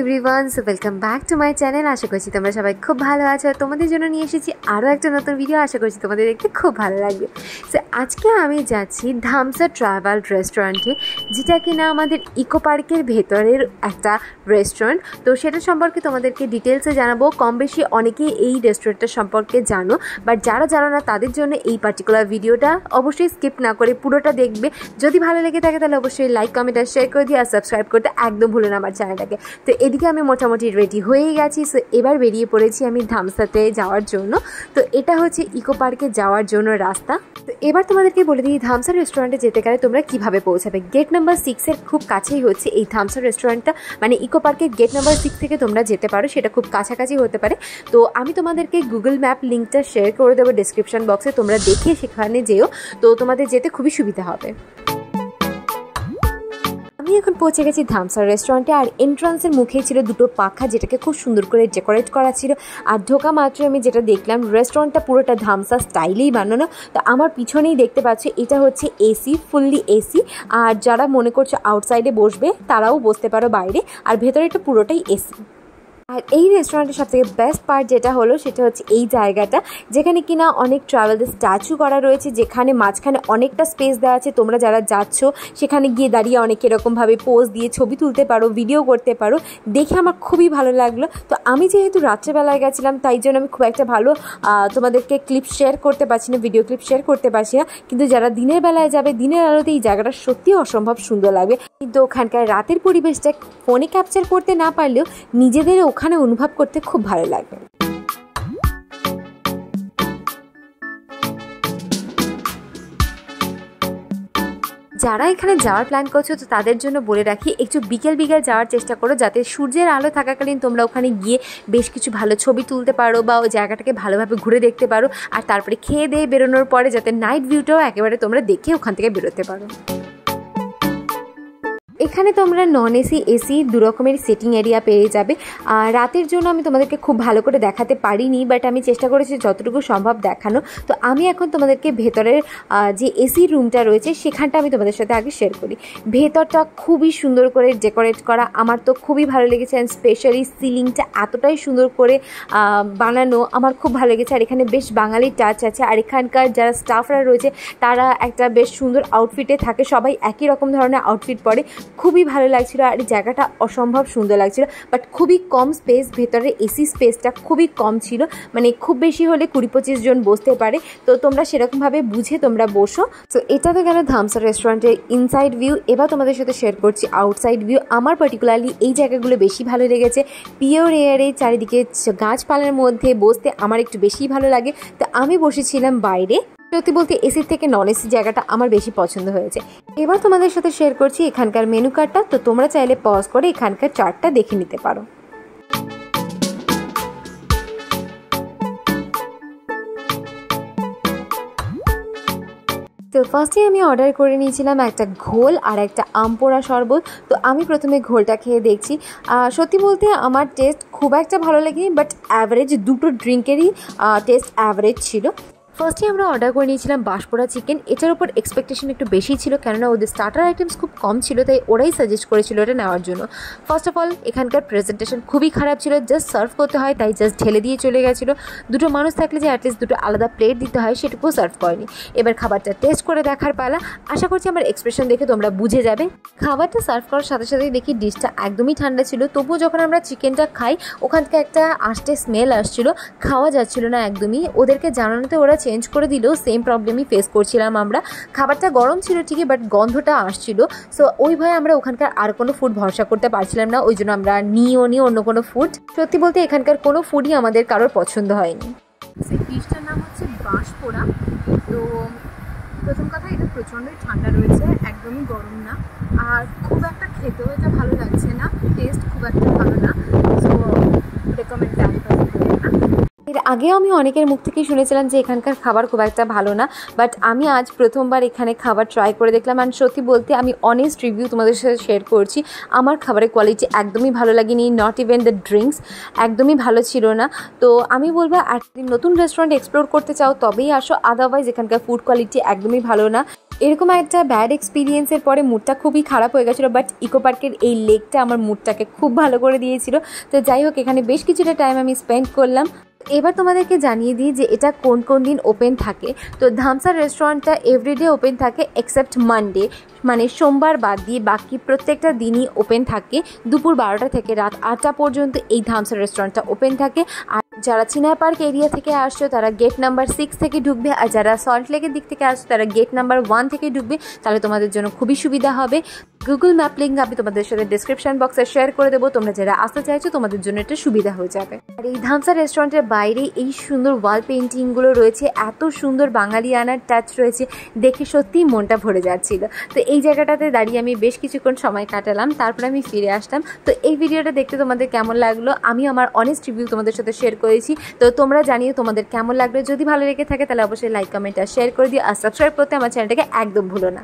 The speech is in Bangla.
Everyone so welcome back to my channel আশা করছি তোমরা সবাই খুব ভালো আছো। তোমাদের জন্য নিয়ে এসেছি আরও একটা নতুন ভিডিও আশা করছি তোমাদের দেখতে খুব ভালো লাগবে। সো আজকে আমি যাচ্ছি ধামসা ট্রাভেল রেস্টুরেন্টে, যেটা কিনা আমাদের ইকো পার্কের ভেতরের একটা রেস্টুরেন্ট। তো সেটা সম্পর্কে তোমাদেরকে ডিটেলসে জানাব। কম বেশি অনেকেই এই রেস্টুরেন্টটা সম্পর্কে জানো, বাট যারা জানো না, তাদের জন্য এই পার্টিকুলার ভিডিওটা অবশ্যই স্কিপ না করে পুরোটা দেখবে। যদি ভালো লেগে থাকে, তাহলে অবশ্যই লাইক কমেন্ট আর শেয়ার করে দিয়ে আর সাবস্ক্রাইব করতে একদম ভুলো না আমার চ্যানেলটাকে তো এদিকে আমি মোটামুটি রেডি হয়েই গেছি। সো এবার বেরিয়ে পড়েছি আমি ধামসাতে যাওয়ার জন্য। তো এটা হচ্ছে ইকো পার্কে যাওয়ার জন্য রাস্তা। তো এবার তোমাদেরকে বলে দিই ধামসা রেস্টুরেন্টে যেতে গেলে তোমরা কীভাবে পৌঁছাবে? গেট নাম্বার সিক্সের খুব কাছেই হচ্ছে এই ধামসা রেস্টুরেন্টটা মানে ইকো পার্কের গেট নাম্বার সিক্স থেকে তোমরা যেতে পারো, সেটা খুব কাছাকাছি হতে পারে। তো আমি তোমাদেরকে গুগল ম্যাপ লিঙ্কটা শেয়ার করে দেবো ডিসক্রিপশন বক্সে তোমরা দেখে সেখানে যেও। তো তোমাদের যেতে খুবই সুবিধা হবে। আমি এখন পৌঁছে গেছি ধামসার রেস্টুরেন্টে আর এন্ট্রান্সের মুখেই ছিল দুটো পাখা যেটাকে খুব সুন্দর করে ডেকোরেট করা ছিল। আর ঢোকা মাত্র আমি যেটা দেখলাম রেস্টুরেন্টটা পুরোটা ধামসা স্টাইলেই বানানো। তো আমার পিছনেই দেখতে পাচ্ছি, এটা হচ্ছে এসি ফুললি এসি আর যারা মনে করছ আউটসাইডে বসবে, তারাও বসতে পারো বাইরে। আর ভেতরে এটা পুরোটাই এসি আর এই রেস্টুরেন্টের সবথেকে বেস্ট পার্ট যেটা হলো সেটা হচ্ছে এই জায়গাটা, যেখানে কিনা অনেক ট্রাভেলদের স্ট্যাচু করা রয়েছে, যেখানে মাঝখানে অনেকটা স্পেস দেওয়া আছে। তোমরা যারা যাচ্ছ, সেখানে গিয়ে দাঁড়িয়ে অনেক এরকমভাবে পোজ দিয়ে ছবি তুলতে পারো ভিডিও করতে পারো। দেখে আমার খুবই ভালো লাগল। তো আমি যেহেতু রাত্রেবেলায় গেছিলাম, তাই জন্য আমি খুব একটা ভালো তোমাদেরকে ক্লিপ শেয়ার করতে পারছি না ভিডিও ক্লিপ শেয়ার করতে পারছি না। কিন্তু যারা দিনের বেলায় যাবে, দিনের আলোতে এই জায়গাটা সত্যি অসম্ভব সুন্দর লাগবে কিন্তু ওখানকার রাতের পরিবেশটা ফোনে ক্যাপচার করতে না পারলেও নিজেদের ওখানে অনুভব করতে খুব ভালো লাগে। যারা এখানে যাওয়ার প্ল্যান করছ, তো তাদের জন্য বলে রাখি, একটু বিকেল বিকেল যাওয়ার চেষ্টা করো, যাতে সূর্যের আলো থাকাকালীন তোমরা ওখানে গিয়ে বেশ কিছু ভালো ছবি তুলতে পারো বা ওই জায়গাটাকে ভালোভাবে ঘুরে দেখতে পারো। আর তারপরে খেয়ে দিয়ে বেরোনোর পরে যাতে নাইট ভিউটাও একেবারে তোমরা দেখে ওখান থেকে বেরোতে পারো। এখানে তোমরা নন এসি এসি দু রকমের সিটিং এরিয়া পেয়ে যাবে। আর রাতের জন্য আমি তোমাদেরকে খুব ভালো করে দেখাতে পারিনি বাট আমি চেষ্টা করেছি যতটুকু সম্ভব দেখানো। তো আমি এখন তোমাদেরকে ভেতরের যে এসি রুমটা রয়েছে, সেখানটা আমি তোমাদের সাথে আগে শেয়ার করি। ভেতরটা খুবই সুন্দর করে ডেকোরেট করা। আমার তো খুবই ভালো লেগেছে অ্যান্ড স্পেশালি সিলিংটা এতটাই সুন্দর করে বানানো। আমার খুব ভালো লেগেছে। আর এখানে বেশ বাঙালি টাচ আছে। আর এখানকার যারা স্টাফরা রয়েছে, তারা একটা বেশ সুন্দর আউটফিটে থাকে। সবাই একই রকম ধরনের আউটফিট পরে। খুবই ভালো লাগছিল আর জায়গাটা অসম্ভব সুন্দর লাগছিল বাট খুবই কম স্পেস ভেতরে এসি স্পেসটা খুবই কম ছিল। মানে খুব বেশি হলে কুড়ি পঁচিশ জন বসতে পারে। তো তোমরা সেরকমভাবে বুঝে তোমরা বসো। তো এটা তো গেল ধামসা রেস্টুরেন্টের ইনসাইড ভিউ এবার তোমাদের সাথে শেয়ার করছি আউটসাইড ভিউ আমার পার্টিকুলারলি এই জায়গাগুলো বেশি ভালো লেগেছে। পিওর এয়ারে চারিদিকে গাছপালার মধ্যে বসতে আমার একটু বেশি ভালো লাগে। তো আমি বসেছিলাম বাইরে। সত্যি বলতে এসির থেকে নন এসি জায়গাটা আমার বেশি পছন্দ হয়েছে। এবার তোমাদের সাথে শেয়ার করছি এখানকার মেনু কার্ডটা তো তোমরা চাইলে পজ করে এখানকার চার্টটা দেখে নিতে পারো। তো ফার্স্টে আমি অর্ডার করে নিয়েছিলাম একটা ঘোল আর একটা আমপোড়া শরবত। তো আমি প্রথমে ঘোলটা খেয়ে দেখছি। সত্যি বলতে আমার টেস্ট খুব একটা ভালো লাগেনি বাট অ্যাভারেজ দুটো ড্রিঙ্কেরই টেস্ট অ্যাভারেজ ছিল। ফার্স্টে আমরা অর্ডার করে নিয়েছিলাম বাঁশপোড়া চিকেন এটার উপর এক্সপেকটেশন একটু বেশি ছিল, কেননা ওদের স্টার্টার আইটেমস খুব কম ছিল, তাই ওরাই সাজেস্ট করেছিল এটা নেওয়ার জন্য। ফার্স্ট অফ অল এখানকার প্রেজেন্টেশন খুবই খারাপ ছিল জাস্ট সার্ভ করতে হয়, তাই জাস্ট ঢেলে দিয়ে চলে গেছিল। দুটো মানুষ থাকলে যে অ্যাটলিস্ট দুটো আলাদা প্লেট দিতে হয়, সেটুকুও সার্ভ করেনি। এবার খাবারটা টেস্ট করে দেখার পালা। আশা করছি আমার এক্সপ্রেশন দেখে তোমরা বুঝে যাবে। খাবারটা সার্ভ করার সাথে সাথেই দেখি ডিশটা একদমই ঠান্ডা ছিল। তবুও যখন আমরা চিকেনটা খাই, ওখান থেকে একটা আষ্টে স্মেল আসছিল, খাওয়া যাচ্ছিল না একদমই। ওদেরকে জানানোতে ওরা চেঞ্জ করে দিল সেম প্রবলেমই ফেস করছিলাম আমরা। খাবারটা গরম ছিল ঠিকই বাট গন্ধটা আসছিল। সো ওই ভয়ে আমরা ওখানকার আর কোনো ফুড ভরসা করতে পারছিলাম না। ওই জন্য আমরা নিয়েও নিই অন্য কোনো ফুড সত্যি বলতে এখানকার কোনো ফুডই আমাদের কারোর পছন্দ হয়নি। সেই ফিশটার নাম হচ্ছে বাঁশ পোড়া তো প্রথম কথা, এটা প্রচণ্ডই ঠান্ডা রয়েছে, একদমই গরম না। আর খুব একটা খেতেও এটা ভালো লাগছে না টেস্ট খুব একটা ভালো না। সো রেকমেন্ড না। এর আগেও আমি অনেকের মুখ থেকেই শুনেছিলাম যে এখানকার খাবার খুব একটা ভালো না বাট আমি আজ প্রথমবার এখানে খাবার ট্রাই করে দেখলাম অ্যান্ড সত্যি বলতে আমি অনেস্ট রিভিউ তোমাদের সাথে শেয়ার করছি। আমার খাবারের কোয়ালিটি একদমই ভালো লাগেনি নট ইভেন দ্য ড্রিঙ্কস একদমই ভালো ছিল না। তো আমি বলব একদিন নতুন রেস্টুরেন্ট এক্সপ্লোর করতে চাও, তবেই আসো আদারওয়াইজ এখানকার ফুড কোয়ালিটি একদমই ভালো না। এরকম একটা ব্যাড এক্সপিরিয়েন্সের পরে মুডটা খুবই খারাপ হয়ে গেছিল বাট ইকো পার্কের এই লেকটা আমার মুডটাকে খুব ভালো করে দিয়েছিল। তো যাই হোক, এখানে বেশ কিছুটা টাইম আমি স্পেন্ড করলাম। এবার তোমাদেরকে জানিয়ে দিই যে এটা কোন কোন দিন ওপেন থাকে। তো ধামসা রেস্টুরেন্টটা এভরিডে ওপেন থাকে এক্সেপ্ট মানডে মানে সোমবার বাদ দিয়ে বাকি প্রত্যেকটা দিনই ওপেন থাকে। দুপুর বারোটা থেকে রাত আটটা পর্যন্ত এই ধামসা রেস্টুরেন্টটা ওপেন থাকে। আর যারা চিনা পার্ক এরিয়া থেকে আসছো, তারা গেট নাম্বার সিক্স থেকে ঢুকবে, আর যারা সল্ট লেকের দিক থেকে আসছো, তারা গেট নাম্বার ওয়ান থেকে ঢুকবে, তাহলে তোমাদের জন্য খুবই সুবিধা হবে। গুগল ম্যাপ লিঙ্ক আমি তোমাদের সাথে ডিসক্রিপশন বক্সে শেয়ার করে দেবো, তোমরা যারা আসতে চাইছো, তোমাদের জন্য এটা সুবিধা হয়ে যাবে। আর এই ধামসা রেস্টুরেন্টের বাইরে এই সুন্দর ওয়াল পেন্টিংগুলো রয়েছে, এত সুন্দর বাঙালি আনার টাচ রয়েছে, দেখে সত্যিই মনটা ভরে যাচ্ছিল। তো এই জায়গাটাতে দাঁড়িয়ে আমি বেশ কিছুক্ষণ সময় কাটালাম, তারপর আমি ফিরে আসলাম। তো এই ভিডিওটা দেখতে তোমাদের কেমন লাগল? আমি আমার অনেস্ট রিভিউ তোমাদের সাথে শেয়ার করেছি তো তোমরা জানিও তোমাদের কেমন লাগল। যদি ভালো লেগে থাকে তাহলে অবশ্যই লাইক কমেন্ট আর শেয়ার করে দিও। আর সাবস্ক্রাইব করতে আমার চ্যানেলটাকে একদম ভুলো না।